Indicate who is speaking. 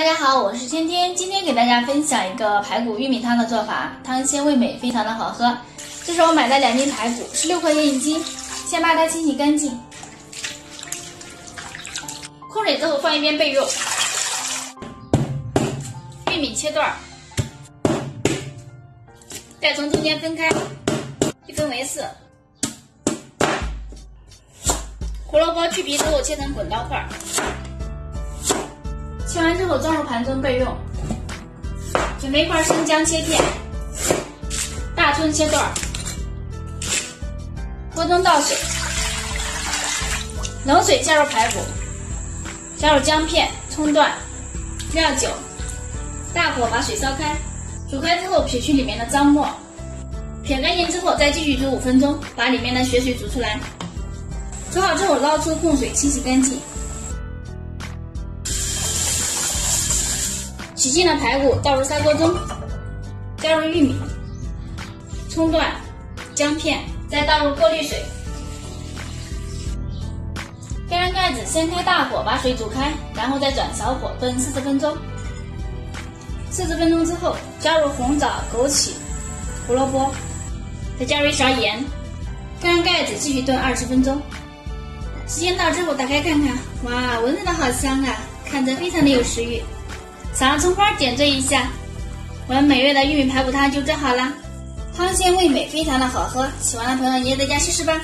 Speaker 1: 大家好，我是天天，今天给大家分享一个排骨玉米汤的做法，汤鲜味美，非常的好喝。这是我买的两斤排骨，十六块钱一斤，先把它清洗干净，控水之后放一边备用。玉米切段，再从中间分开，一分为四。胡萝卜去皮之后切成滚刀块。切完之后装入盘中备用。准备一块生姜切片，大葱切段。锅中倒水，冷水加入排骨，加入姜片、葱段、料酒，大火把水烧开。煮开之后撇去里面的脏沫，撇干净之后再继续煮五分钟，把里面的血水煮出来。煮好之后捞出控水清洗干净。洗净的排骨倒入砂锅中，加入玉米、葱段、姜片，再倒入过滤水，盖上盖子，先开大火把水煮开，然后再转小火炖四十分钟。四十分钟之后，加入红枣、枸杞、胡萝卜，再加入一勺盐，盖上盖子继续炖二十分钟。时间到之后打开看看，哇，闻着都好香啊，看着非常的有食欲。撒上葱花点缀一下，我们美味的玉米排骨汤就做好了，汤鲜味美，非常的好喝。喜欢的朋友你也在家试试吧。